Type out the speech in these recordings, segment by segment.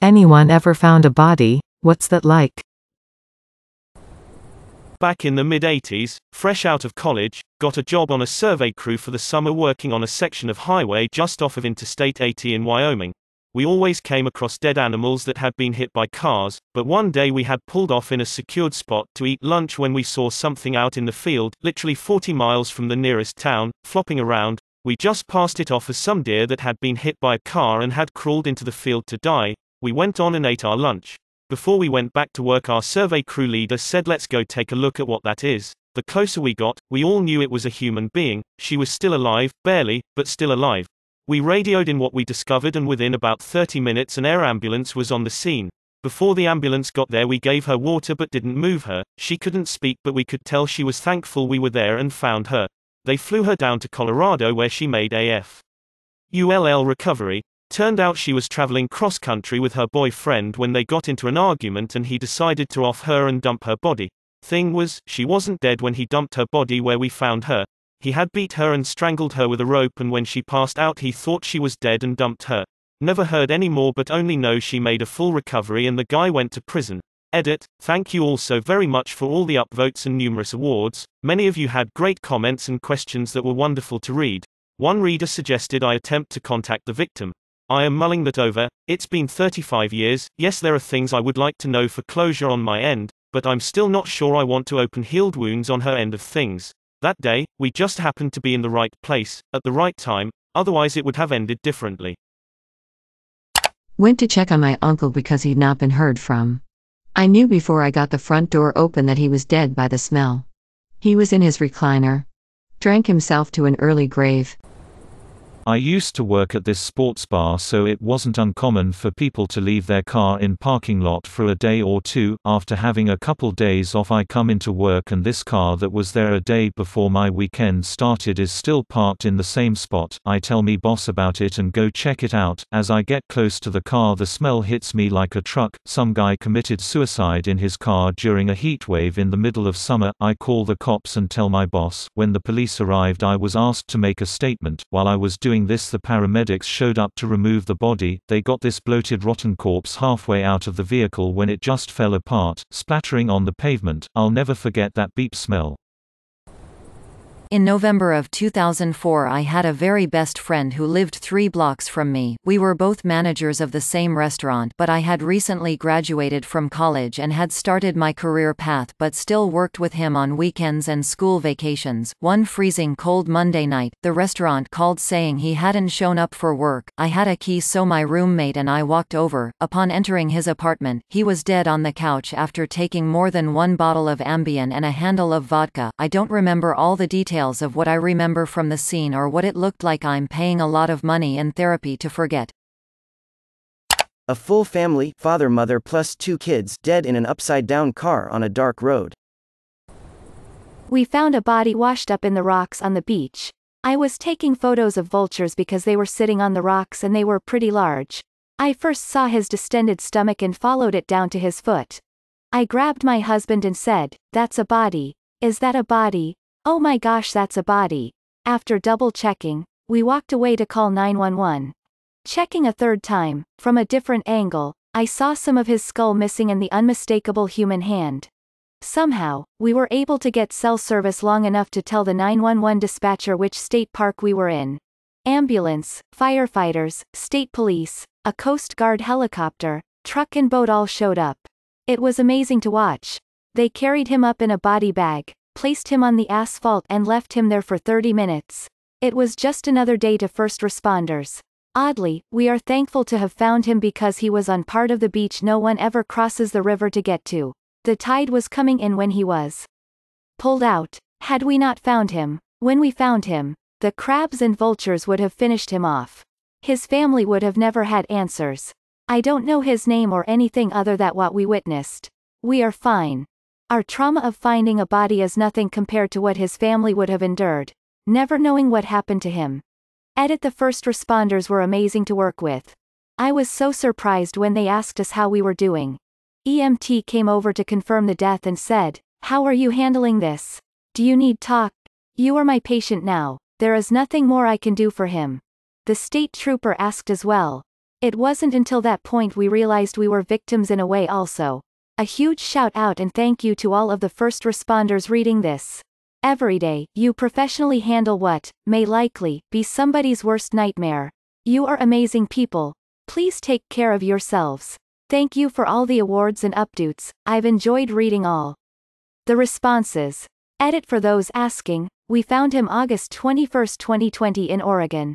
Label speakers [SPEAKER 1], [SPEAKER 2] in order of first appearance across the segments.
[SPEAKER 1] Anyone ever found a body? What's that like?
[SPEAKER 2] Back in the mid 80s, fresh out of college, got a job on a survey crew for the summer working on a section of highway just off of Interstate 80 in Wyoming. We always came across dead animals that had been hit by cars, but one day we had pulled off in a secured spot to eat lunch when we saw something out in the field, literally 40 miles from the nearest town, flopping around. We just passed it off as some deer that had been hit by a car and had crawled into the field to die. We went on and ate our lunch. Before we went back to work, our survey crew leader said, Let's go take a look at what that is. The closer we got, we all knew it was a human being. She was still alive, barely, but still alive. We radioed in what we discovered, and within about 30 minutes, an air ambulance was on the scene. Before the ambulance got there, we gave her water but didn't move her. She couldn't speak, but we could tell she was thankful we were there and found her. They flew her down to Colorado where she made AF. ULL recovery, Turned out she was traveling cross country with her boyfriend when they got into an argument and he decided to off her and dump her body. Thing was, she wasn't dead when he dumped her body where we found her. He had beat her and strangled her with a rope and when she passed out he thought she was dead and dumped her. Never heard any more but only know she made a full recovery and the guy went to prison. Edit, thank you all so very much for all the upvotes and numerous awards. Many of you had great comments and questions that were wonderful to read. One reader suggested I attempt to contact the victim. I am mulling that over. It's been 35 years. Yes, there are things I would like to know for closure on my end, but I'm still not sure I want to open healed wounds on her end of things. That day, we just happened to be in the right place, at the right time, otherwise it would have ended differently.
[SPEAKER 3] Went to check on my uncle because he'd not been heard from. I knew before I got the front door open that he was dead by the smell. He was in his recliner. Drank himself to an early grave.
[SPEAKER 4] I used to work at this sports bar so it wasn't uncommon for people to leave their car in parking lot for a day or two. After having a couple days off I come into work and this car that was there a day before my weekend started is still parked in the same spot. I tell me boss about it and go check it out. As I get close to the car the smell hits me like a truck. Some guy committed suicide in his car during a heat wave in the middle of summer. I call the cops and tell my boss. When the police arrived I was asked to make a statement. While I was doing this the paramedics showed up to remove the body, they got this bloated rotten corpse halfway out of the vehicle when it just fell apart, splattering on the pavement. I'll never forget that beep smell.
[SPEAKER 5] In November of 2004 I had a very best friend who lived three blocks from me. We were both managers of the same restaurant but I had recently graduated from college and had started my career path but still worked with him on weekends and school vacations. One freezing cold Monday night, the restaurant called saying he hadn't shown up for work. I had a key so my roommate and I walked over. Upon entering his apartment, he was dead on the couch after taking more than one bottle of Ambien and a handle of vodka. I don't remember all the details details of what I remember from the scene or what it looked like I'm paying a lot of money and therapy to forget.
[SPEAKER 6] A full family, father, mother, plus two kids, dead in an upside down car on a dark road.
[SPEAKER 7] We found a body washed up in the rocks on the beach. I was taking photos of vultures because they were sitting on the rocks and they were pretty large. I first saw his distended stomach and followed it down to his foot. I grabbed my husband and said, That's a body. Is that a body? Oh my gosh that's a body. After double checking, we walked away to call 911. Checking a third time, from a different angle, I saw some of his skull missing and the unmistakable human hand. Somehow, we were able to get cell service long enough to tell the 911 dispatcher which state park we were in. Ambulance, firefighters, state police, a Coast Guard helicopter, truck and boat all showed up. It was amazing to watch. They carried him up in a body bag, placed him on the asphalt and left him there for 30 minutes. It was just another day to first responders. Oddly, we are thankful to have found him because he was on part of the beach no one ever crosses the river to get to. The tide was coming in when he was pulled out. Had we not found him, when we found him, the crabs and vultures would have finished him off. His family would have never had answers. I don't know his name or anything other than what we witnessed. We are fine. Our trauma of finding a body is nothing compared to what his family would have endured, never knowing what happened to him. Edit the first responders were amazing to work with. I was so surprised when they asked us how we were doing. EMT came over to confirm the death and said, How are you handling this? Do you need talk? You are my patient now, there is nothing more I can do for him. The state trooper asked as well. It wasn't until that point we realized we were victims in a way also. A huge shout out and thank you to all of the first responders reading this. Every day, you professionally handle what may likely be somebody's worst nightmare. You are amazing people. Please take care of yourselves. Thank you for all the awards and updates. I've enjoyed reading all. The responses. Edit for those asking, we found him August 21, 2020 in Oregon.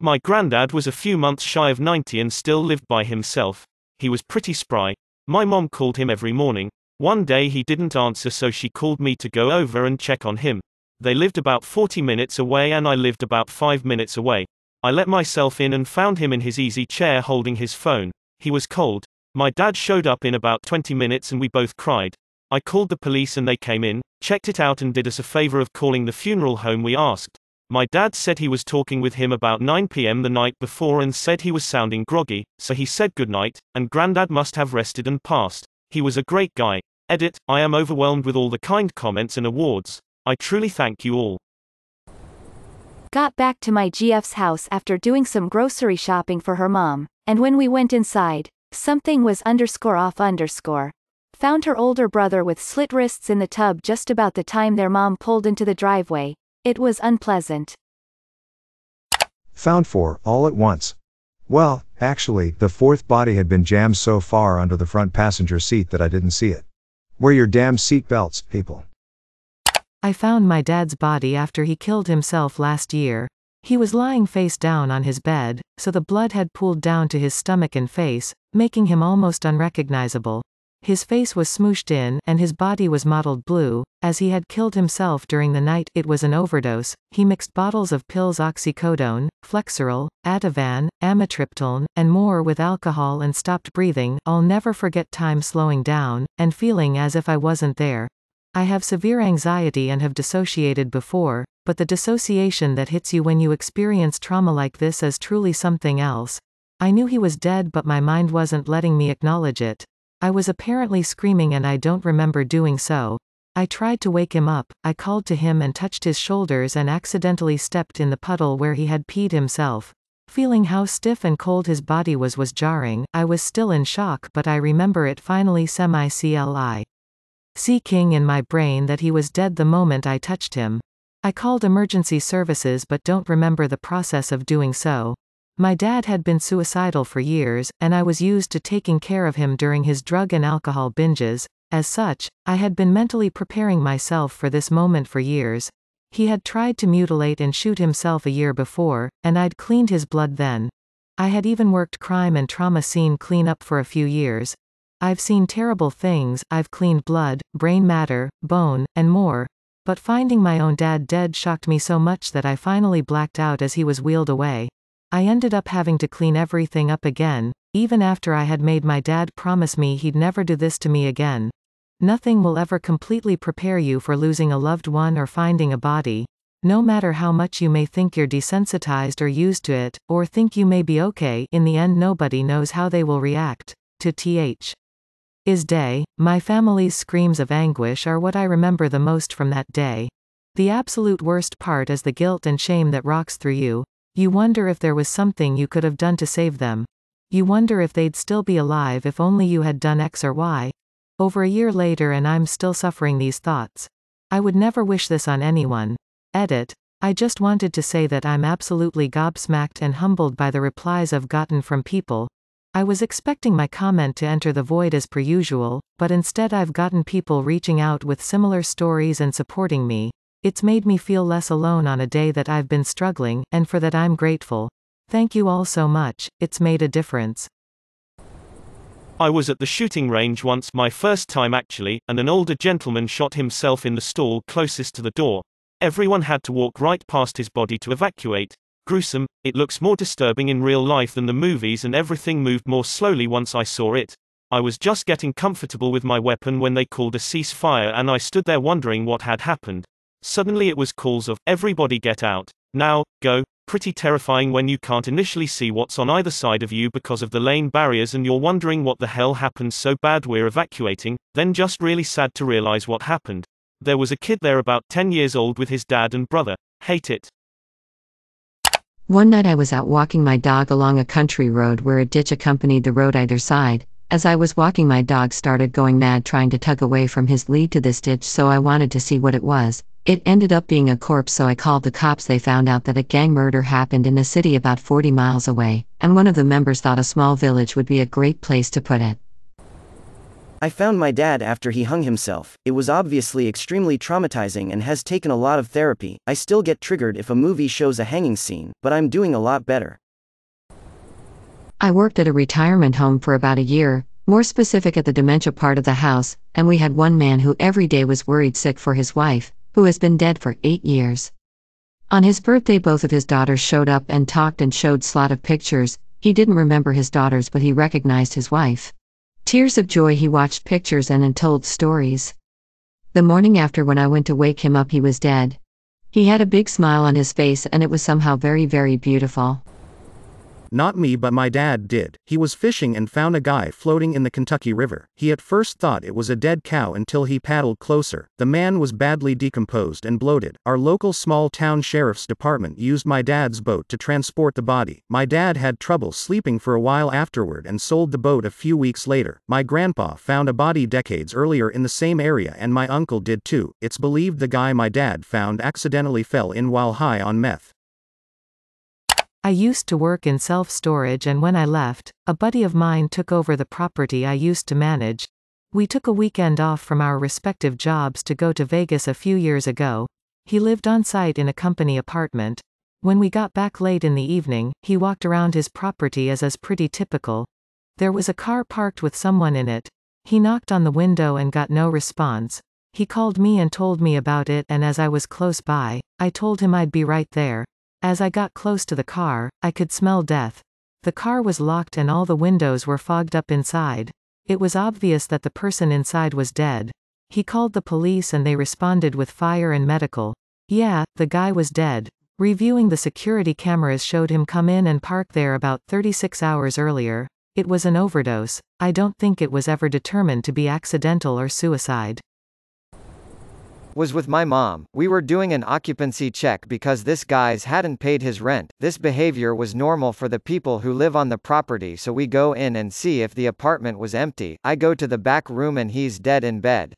[SPEAKER 2] My granddad was a few months shy of 90 and still lived by himself. He was pretty spry. My mom called him every morning. One day he didn't answer, so she called me to go over and check on him. They lived about 40 minutes away, and I lived about 5 minutes away. I let myself in and found him in his easy chair holding his phone. He was cold. My dad showed up in about 20 minutes and we both cried. I called the police and they came in, checked it out, and did us a favor of calling the funeral home we asked. My dad said he was talking with him about 9 pm the night before and said he was sounding groggy, so he said goodnight, and Grandad must have rested and passed. He was a great guy. Edit, I am overwhelmed with all the kind comments and awards. I truly thank you all.
[SPEAKER 7] Got back to my GF's house after doing some grocery shopping for her mom, and when we went inside, something was underscore off underscore. Found her older brother with slit wrists in the tub just about the time their mom pulled into the driveway, it was unpleasant.
[SPEAKER 8] Found four, all at once. Well, actually, the fourth body had been jammed so far under the front passenger seat that I didn't see it. Wear your damn seat belts, people.
[SPEAKER 1] I found my dad's body after he killed himself last year. He was lying face down on his bed, so the blood had pooled down to his stomach and face, making him almost unrecognizable. His face was smooshed in, and his body was mottled blue. As he had killed himself during the night, it was an overdose. He mixed bottles of pills oxycodone, Flexeril, Ativan, amitriptyline, and more with alcohol and stopped breathing. I'll never forget time slowing down, and feeling as if I wasn't there. I have severe anxiety and have dissociated before, but the dissociation that hits you when you experience trauma like this is truly something else. I knew he was dead, but my mind wasn't letting me acknowledge it. I was apparently screaming and I don't remember doing so. I tried to wake him up, I called to him and touched his shoulders and accidentally stepped in the puddle where he had peed himself. Feeling how stiff and cold his body was was jarring, I was still in shock but I remember it finally semi-CLI. See King in my brain that he was dead the moment I touched him. I called emergency services but don't remember the process of doing so. My dad had been suicidal for years, and I was used to taking care of him during his drug and alcohol binges. As such, I had been mentally preparing myself for this moment for years. He had tried to mutilate and shoot himself a year before, and I'd cleaned his blood then. I had even worked crime and trauma scene cleanup for a few years. I've seen terrible things, I've cleaned blood, brain matter, bone, and more. But finding my own dad dead shocked me so much that I finally blacked out as he was wheeled away. I ended up having to clean everything up again, even after I had made my dad promise me he'd never do this to me again. Nothing will ever completely prepare you for losing a loved one or finding a body. No matter how much you may think you're desensitized or used to it, or think you may be okay, in the end nobody knows how they will react. To th. Is day, my family's screams of anguish are what I remember the most from that day. The absolute worst part is the guilt and shame that rocks through you, you wonder if there was something you could have done to save them. You wonder if they'd still be alive if only you had done X or Y. Over a year later, and I'm still suffering these thoughts. I would never wish this on anyone. Edit. I just wanted to say that I'm absolutely gobsmacked and humbled by the replies I've gotten from people. I was expecting my comment to enter the void as per usual, but instead I've gotten people reaching out with similar stories and supporting me. It's made me feel less alone on a day that I've been struggling, and for that I'm grateful. Thank you all so much, it's made a difference.
[SPEAKER 2] I was at the shooting range once, my first time actually, and an older gentleman shot himself in the stall closest to the door. Everyone had to walk right past his body to evacuate. Gruesome, it looks more disturbing in real life than the movies, and everything moved more slowly once I saw it. I was just getting comfortable with my weapon when they called a ceasefire, and I stood there wondering what had happened. Suddenly it was calls of, everybody get out, now, go, pretty terrifying when you can't initially see what's on either side of you because of the lane barriers and you're wondering what the hell happened so bad we're evacuating, then just really sad to realize what happened. There was a kid there about 10 years old with his dad and brother. Hate it.
[SPEAKER 3] One night I was out walking my dog along a country road where a ditch accompanied the road either side. As I was walking, my dog started going mad trying to tug away from his lead to this ditch, so I wanted to see what it was. It ended up being a corpse, so I called the cops. They found out that a gang murder happened in a city about 40 miles away, and one of the members thought a small village would be a great place to put it.
[SPEAKER 6] I found my dad after he hung himself. It was obviously extremely traumatizing and has taken a lot of therapy. I still get triggered if a movie shows a hanging scene, but I'm doing a lot better.
[SPEAKER 3] I worked at a retirement home for about a year, more specific at the dementia part of the house, and we had one man who every day was worried sick for his wife, who has been dead for eight years. On his birthday, both of his daughters showed up and talked and showed slot of pictures. He didn't remember his daughters, but he recognized his wife. Tears of joy, he watched pictures and, and told stories. The morning after, when I went to wake him up, he was dead. He had a big smile on his face, and it was somehow very, very beautiful.
[SPEAKER 9] Not me, but my dad did. He was fishing and found a guy floating in the Kentucky River. He at first thought it was a dead cow until he paddled closer. The man was badly decomposed and bloated. Our local small town sheriff's department used my dad's boat to transport the body. My dad had trouble sleeping for a while afterward and sold the boat a few weeks later. My grandpa found a body decades earlier in the same area, and my uncle did too. It's believed the guy my dad found accidentally fell in while high on meth.
[SPEAKER 1] I used to work in self storage, and when I left, a buddy of mine took over the property I used to manage. We took a weekend off from our respective jobs to go to Vegas a few years ago. He lived on site in a company apartment. When we got back late in the evening, he walked around his property as is pretty typical. There was a car parked with someone in it. He knocked on the window and got no response. He called me and told me about it, and as I was close by, I told him I'd be right there. As I got close to the car, I could smell death. The car was locked and all the windows were fogged up inside. It was obvious that the person inside was dead. He called the police and they responded with fire and medical. Yeah, the guy was dead. Reviewing the security cameras showed him come in and park there about 36 hours earlier. It was an overdose. I don't think it was ever determined to be accidental or suicide
[SPEAKER 10] was with my mom. We were doing an occupancy check because this guy's hadn't paid his rent. This behavior was normal for the people who live on the property, so we go in and see if the apartment was empty. I go to the back room and he's dead in bed.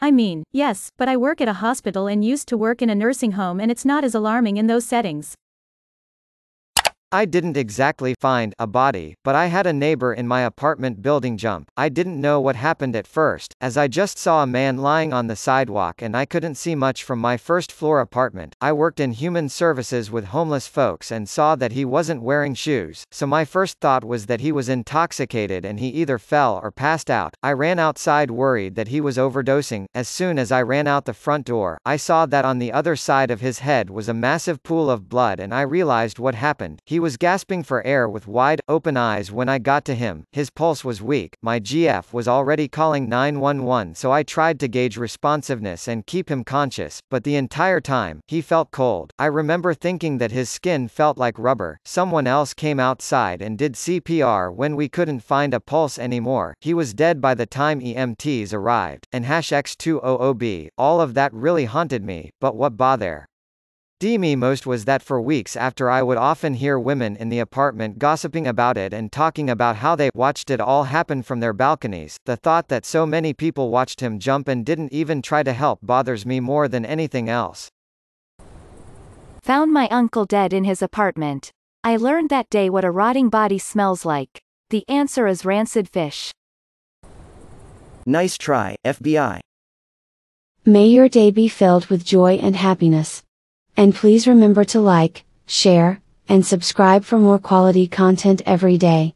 [SPEAKER 11] I mean, yes, but I work at a hospital and used to work in a nursing home, and it's not as alarming in those settings.
[SPEAKER 10] I didn't exactly find a body, but I had a neighbor in my apartment building jump. I didn't know what happened at first, as I just saw a man lying on the sidewalk and I couldn't see much from my first floor apartment. I worked in human services with homeless folks and saw that he wasn't wearing shoes, so my first thought was that he was intoxicated and he either fell or passed out. I ran outside worried that he was overdosing. As soon as I ran out the front door, I saw that on the other side of his head was a massive pool of blood and I realized what happened. He he was gasping for air with wide, open eyes when I got to him, his pulse was weak, my GF was already calling 911 so I tried to gauge responsiveness and keep him conscious, but the entire time, he felt cold. I remember thinking that his skin felt like rubber. Someone else came outside and did CPR when we couldn't find a pulse anymore. He was dead by the time EMTs arrived, and hash X200B, all of that really haunted me, but what bother? Me most was that for weeks after I would often hear women in the apartment gossiping about it and talking about how they watched it all happen from their balconies. The thought that so many people watched him jump and didn't even try to help bothers me more than anything else.
[SPEAKER 7] Found my uncle dead in his apartment. I learned that day what a rotting body smells like. The answer is rancid fish.
[SPEAKER 6] Nice try, FBI.
[SPEAKER 12] May your day be filled with joy and happiness. And please remember to like, share, and subscribe for more quality content every day.